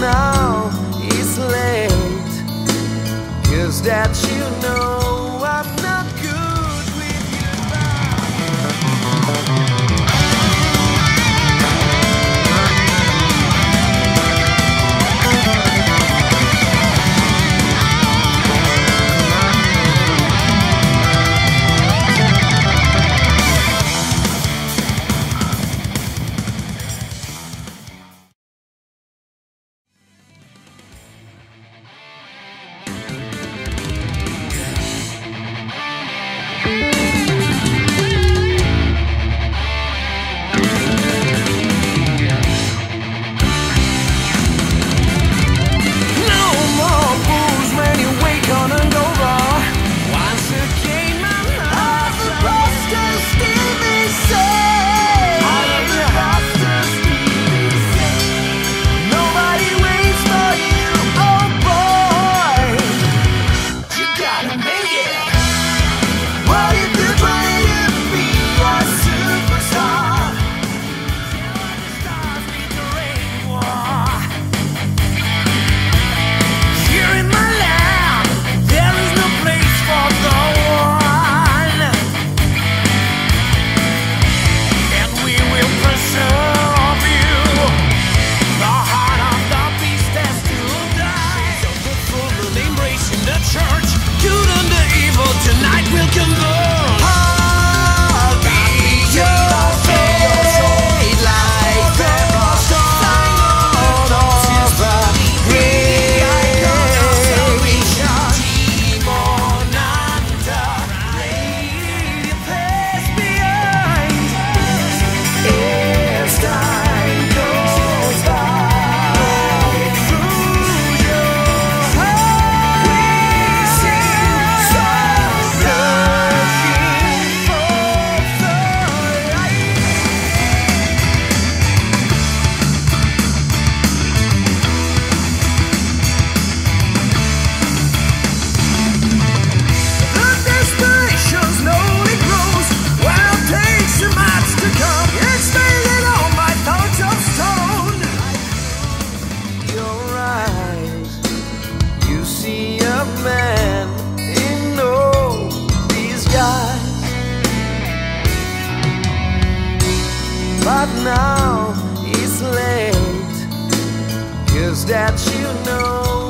now it's late. Cause that you know but now it's late. Cause that you know.